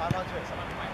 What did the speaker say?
Five on two.